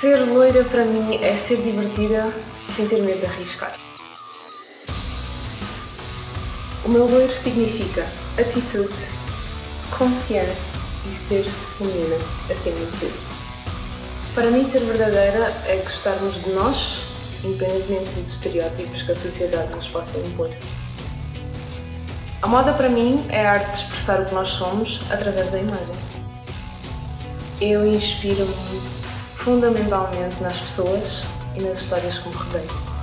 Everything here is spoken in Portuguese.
Ser loira para mim é ser divertida sem ter medo de arriscar. O meu loiro significa atitude, confiança e ser feminina, acima de tudo. Para mim, ser verdadeira é gostarmos de nós, independentemente dos estereótipos que a sociedade nos possa impor. A moda para mim é a arte de expressar o que nós somos através da imagem. Eu inspiro-me fundamentalmente nas pessoas e nas histórias que me rodeiam.